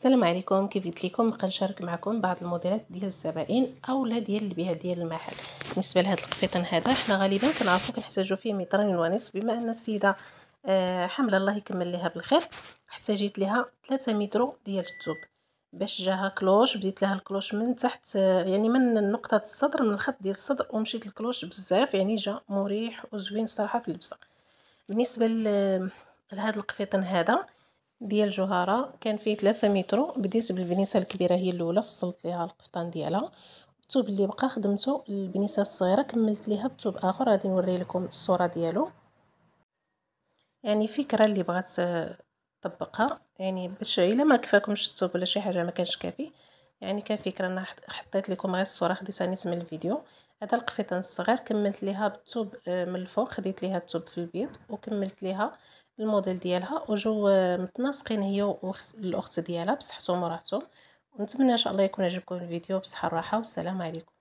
السلام عليكم. كيف قلت لكم بقى نشارك معكم بعض الموديلات ديال الزبائن اولا ديال البيع ديال المحل. بالنسبة لهذا القفيطان هذا حنا غالبا كنعرفوا كنحتاجوا فيه مترين ونصف بما أن السيدة آه حامله الله يكمل لها بالخير. احتاجيت لها 3 متر ديال الثوب باش جاها كلوش بديت لها الكلوش من تحت يعني من نقطة الصدر من الخط ديال الصدر ومشيت الكلوش بزاف يعني جا مريح وزوين صراحة في اللبسة. بالنسبة لهذا القفيطان هذا ديال جوهره كان فيه 3 متر بديت بالبنيسه الكبيرة هي الأولى فصلت ليها القفطان ديالها. الثوب اللي بقى خدمته البنيسه الصغيرة كملت ليها بثوب آخر. غادي نوري لكم الصورة ديالو. يعني فكرة اللي بغات طبقها. يعني باش إلا ما كفاكمش الثوب ولا شي حاجة ما كانش كافي. يعني كفكره أنا حطيت لكم غير الصورة خديتها نيت من الفيديو. هذا القفيطان الصغير كملت ليها بالثوب آه، من الفوق خديت ليها الثوب في البيض وكملت ليها الموديل ديالها. وجو متناسقين هي والاخت ديالها بصحتهم وراحتهم. ونتمنى إن شاء الله يكون عجبكم الفيديو. بصحة الراحه والسلام عليكم.